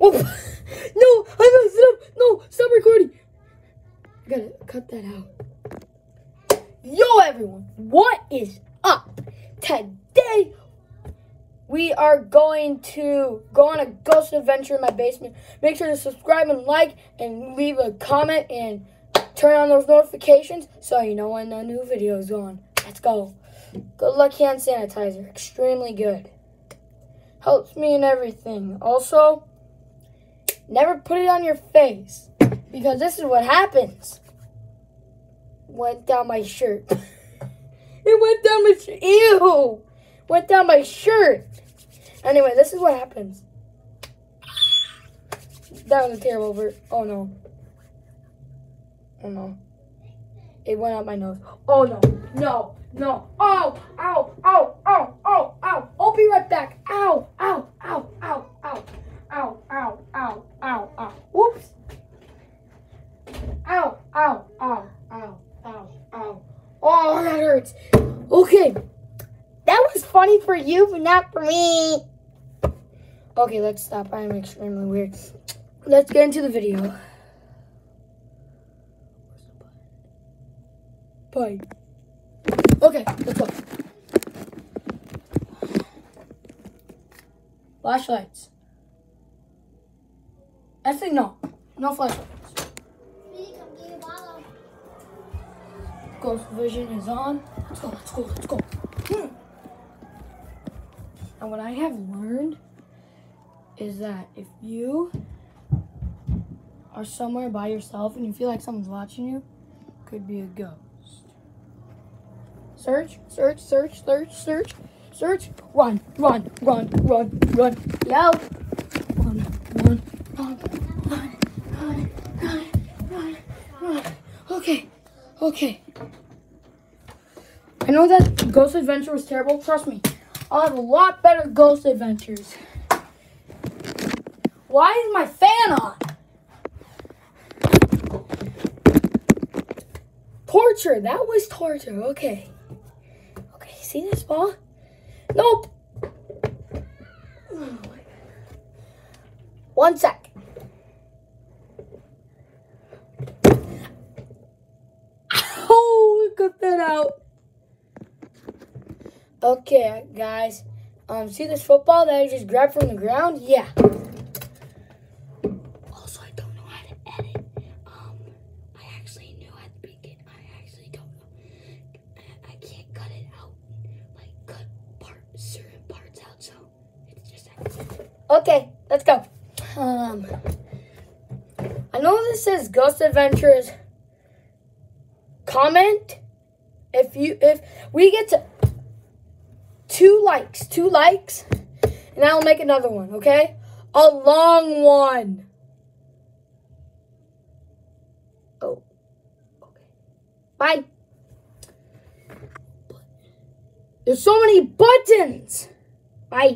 Oh, no, I messed it up. No, stop recording. I gotta cut that out. Yo, everyone, what is up? Today, we are going to go on a ghost adventure in my basement. Make sure to subscribe and like and leave a comment and turn on those notifications so you know when a new video is on. Let's go. Good luck hand sanitizer. Extremely good. Helps me in everything. Also, never put it on your face because this is what happens. Went down my shirt. it went down my shirt. Ew. Went down my shirt. Anyway, this is what happens. That was a terrible ver- Oh no. Oh no. It went out my nose. Oh no. No. No. Oh. Ow. Ow. Ow. Ow. Ow. I'll be right back. Ow. Ow. Ow. Ow. Ow. Ow. Ow. Oh, that hurts. Okay. That was funny for you, but not for me. Okay, let's stop. I am extremely weird. Let's get into the video. Bye. Okay, let's go. Flashlights. Actually, no. No flashlights. Ghost vision is on. Let's go, let's go, let's go. Hmm. And what I have learned is that if you are somewhere by yourself and you feel like someone's watching you, could be a ghost. Search, search, search, search, search, search. Run, run, run, run, run. Yo. Run, run, run, run, run, run, run, run. Okay, okay. I know that Ghost Adventure was terrible. Trust me, I'll have a lot better Ghost Adventures. Why is my fan on? Torture. That was torture. Okay. Okay, see this ball? Nope. One sec. Oh, cut that out. Okay, guys. Um, see this football that I just grabbed from the ground? Yeah. Also, I don't know how to edit. Um, I actually knew at the beginning. I actually don't know. I, I can't cut it out. Like, cut part, certain parts out. So, it's just Okay, let's go. Um, I know this says Ghost Adventures. Comment if you, if we get to two likes, two likes, and I'll make another one, okay? A long one. Oh, okay. Bye. There's so many buttons.